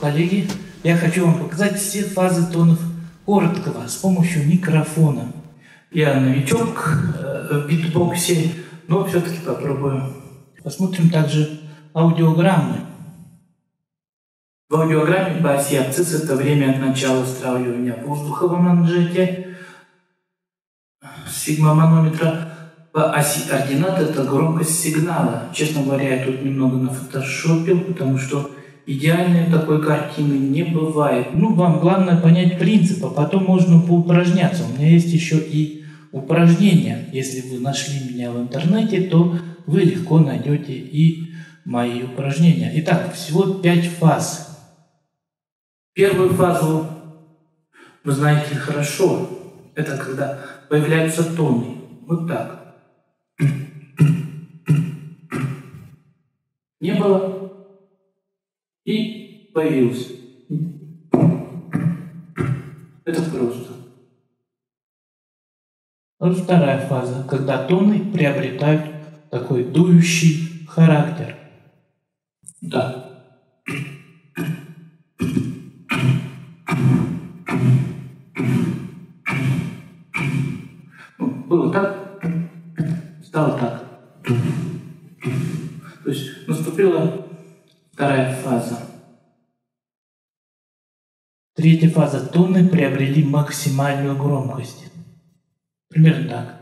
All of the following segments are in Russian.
Коллеги, я хочу вам показать все фазы тонов короткого с помощью микрофона. Я новичок э, в битбоксе, но все-таки попробую. Посмотрим также аудиограммы. В аудиограмме по оси абсцисс это время от начала стравливания воздуха в манжете сигма-манометра. По оси ординат это громкость сигнала. Честно говоря, я тут немного нафотошопил, потому что идеальной такой картины не бывает. Ну, вам главное понять принцип, а потом можно поупражняться. У меня есть еще и упражнения. Если вы нашли меня в интернете, то вы легко найдете и мои упражнения. Итак, всего пять фаз. Первую фазу вы знаете хорошо. Это когда появляются тоны. Вот так. Не было и появился. Это просто. Вот вторая фаза, когда тоны приобретают такой дующий характер. Да. Ну, было так, стало так. То есть наступила Вторая фаза. Третья фаза. Тоны приобрели максимальную громкость. Примерно так.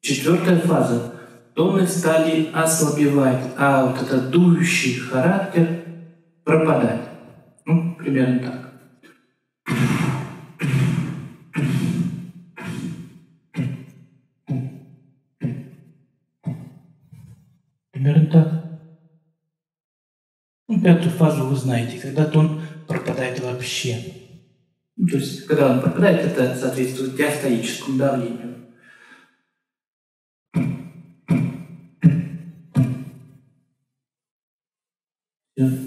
Четвертая фаза. Тоны стали ослабевать, а вот этот дующий характер пропадать. Ну, примерно так. Примерно так. Ну, пятую фазу вы знаете, когда тон пропадает вообще. Ну, то есть, когда он пропадает, это соответствует диастолическому давлению.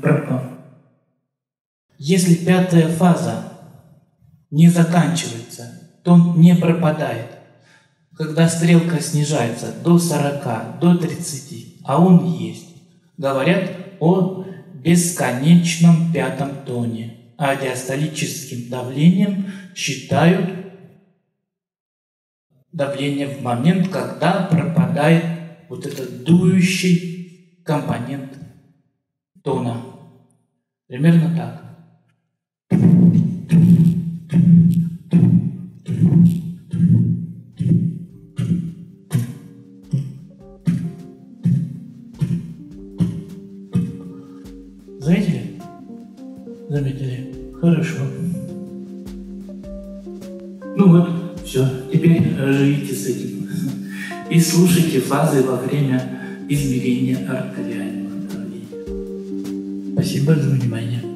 Пропал. Если пятая фаза не заканчивается, то он не пропадает. Когда стрелка снижается до 40, до 30, а он есть, говорят о бесконечном пятом тоне, а диастолическим давлением считают давление в момент, когда пропадает вот этот дующий компонент тона. Примерно так. Заметили. Хорошо. Ну вот, все. Теперь живите с этим. И слушайте фазы во время измерения артериального давления. Спасибо за внимание.